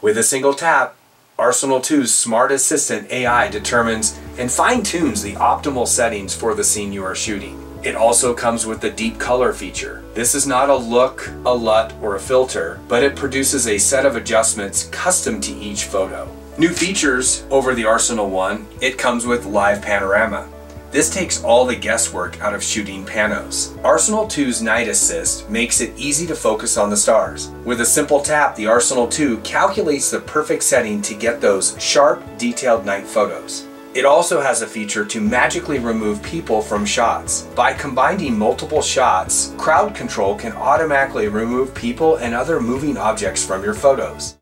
With a single tap, Arsenal 2's Smart Assistant AI determines and fine-tunes the optimal settings for the scene you are shooting. It also comes with the deep color feature. This is not a look, a LUT, or a filter, but it produces a set of adjustments custom to each photo. New features over the Arsenal One, it comes with live panorama. This takes all the guesswork out of shooting panos. Arsenal 2's Night Assist makes it easy to focus on the stars. With a simple tap, the Arsenal 2 calculates the perfect setting to get those sharp, detailed night photos. It also has a feature to magically remove people from shots. By combining multiple shots, crowd control can automatically remove people and other moving objects from your photos.